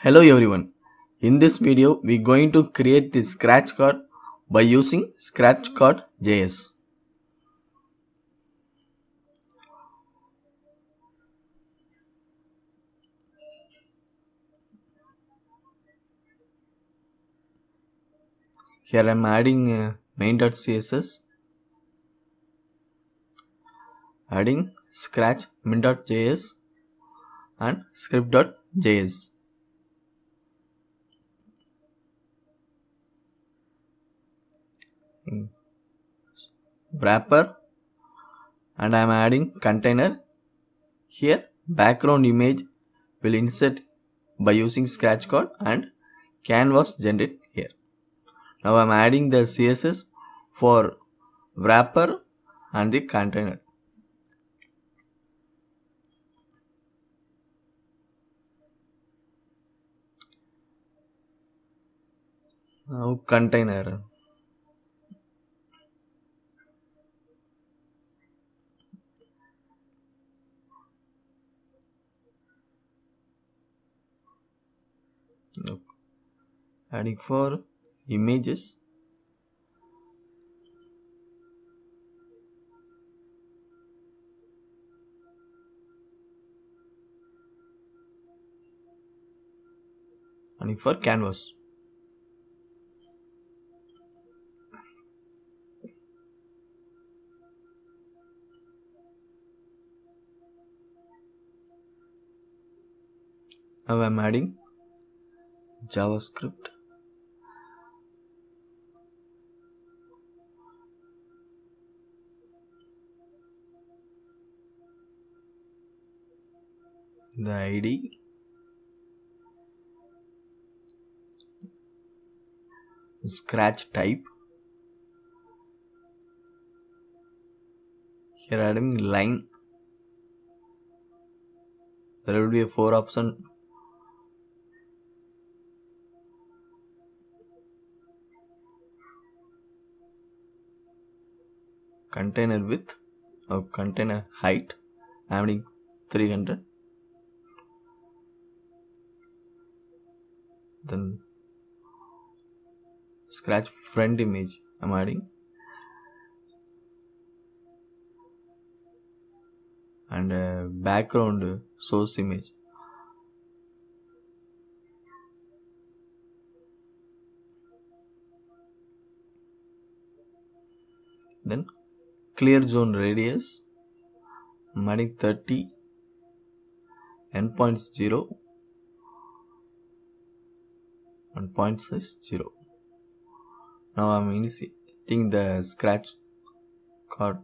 Hello everyone. In this video, we're going to create the scratch card by using scratch card JS. Here I'm adding uh, main.css, adding scratch min.js and script.js. wrapper and I am adding container. Here background image will insert by using scratch card and canvas generate here. Now I'm adding the CSS for wrapper and the container. Now container Look. Adding for images. Adding for canvas. Now I'm adding JavaScript the ID scratch type. Here adding line. There will be a four option. Container width or container height. I'm adding 300 then scratch friend image. I'm adding and a background source image. Then clear zone radius I'm adding 30 endpoints 0 and point size 0 now I'm initiating the scratch card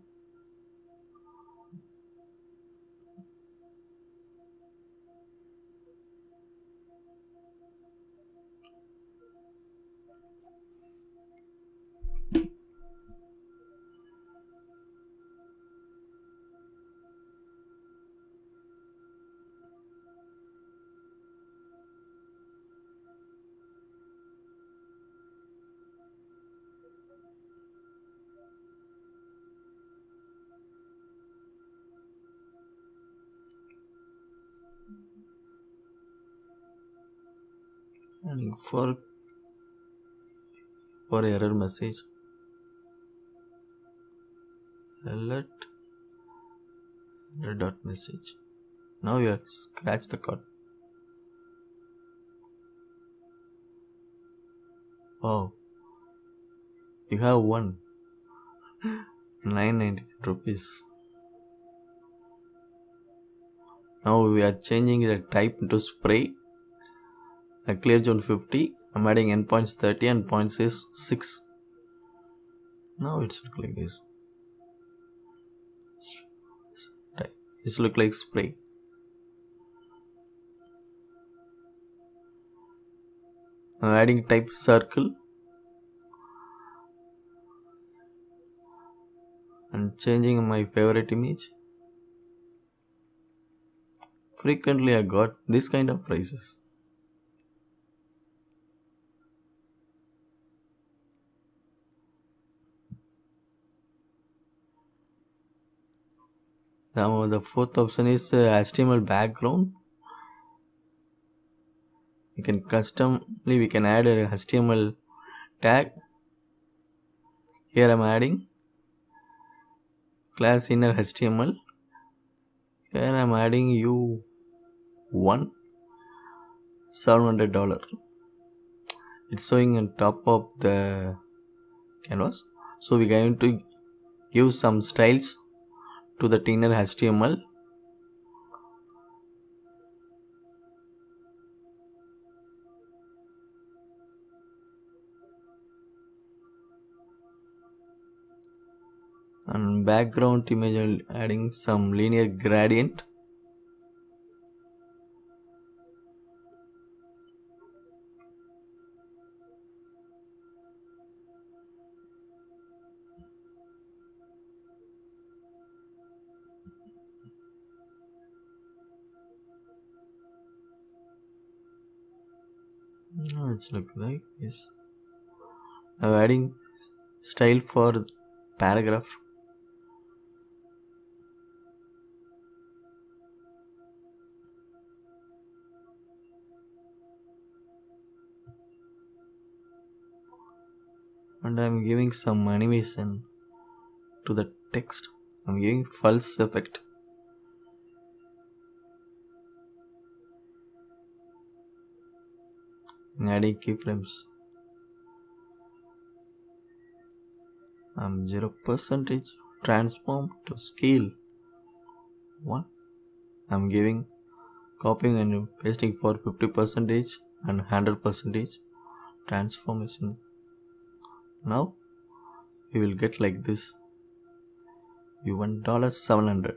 and for for error message. Alert. Error dot message. Now you have scratch the code. Oh you have one 990 rupees. Now we are changing the type to spray a clear zone 50 I'm adding endpoints 30 and point size 6 now it's look like this. It's look like spray. I'm adding type circle. And changing my favorite image. Frequently I got this kind of prices Now the fourth option is uh, HTML background. we can customly we can add a html tag. Here i'm adding class inner html. Here i'm adding you one seven hundred dollar it's showing on top of the canvas. So we're going to use some styles to the inner html and background image adding some linear gradient now it's look like this. I'm adding style for paragraph. And I'm giving some animation to the text. I'm giving false effect adding keyframes I'm 0 percentage transform to scale. 1 I'm giving copying and pasting for 50 percentage and 100 percentage transformation. Now you will get like this. You $1 700